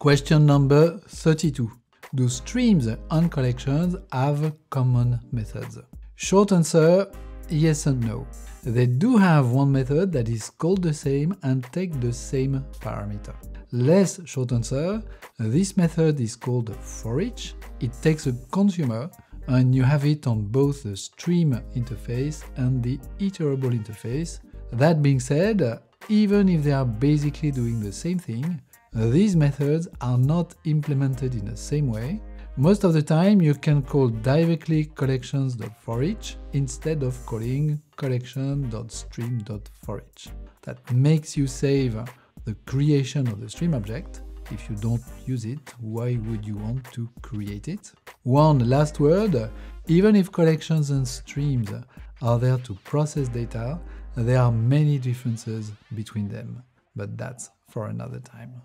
Question number 32. Do streams and collections have common methods? Short answer, yes and no. They do have one method that is called the same and take the same parameter. Less short answer, this method is called forEach. It takes a consumer and you have it on both the stream interface and the iterable interface. That being said, even if they are basically doing the same thing, these methods are not implemented in the same way. Most of the time you can call directly collections.forEach instead of calling collection.stream.forEach. That makes you save the creation of the stream object. If you don't use it, why would you want to create it? One last word, even if collections and streams are there to process data, there are many differences between them, but that's for another time.